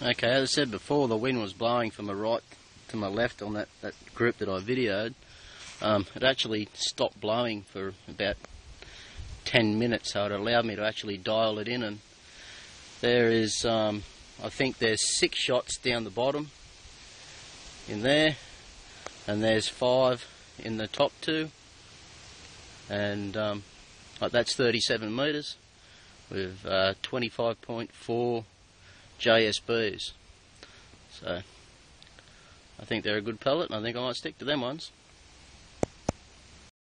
Okay, as I said before, the wind was blowing from my right to my left on that, that group that I videoed. Um, it actually stopped blowing for about 10 minutes, so it allowed me to actually dial it in. And there is, um, I think there's six shots down the bottom in there, and there's five in the top two, and um, like that's 37 metres with uh, 25.4 JSBs. So I think they're a good pellet, and I think I might stick to them ones.